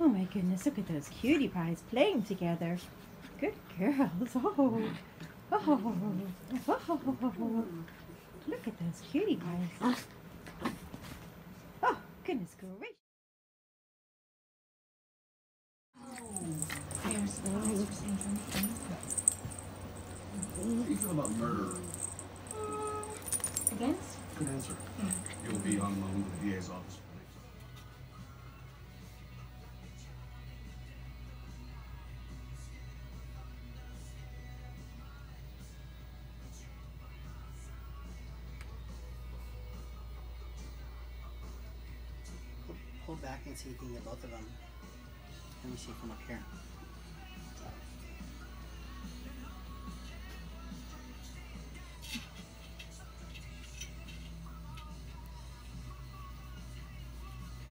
Oh my goodness, look at those cutie pies playing together. Good girls. Oh, oh, oh, oh. Look at those cutie pies. Goodness gracious. There's Imposter syndrome. How do you feel about murder? Against? Good answer. You'll be on loan to the DA's office. Pull back and see if you can get both of them. Let me see from up here.